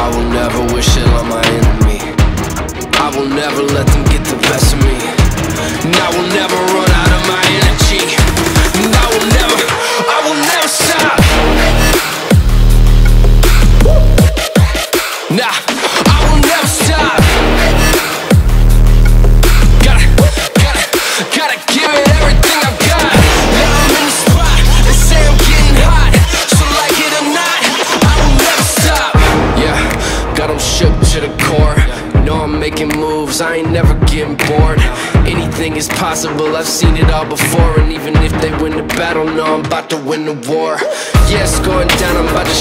I will never wish it on my enemy. I will never let them get the best of me. Know I'm making moves, I ain't never getting bored. Anything is possible, I've seen it all before. And even if they win the battle, know I'm about to win the war. Yeah, it's going down, I'm about to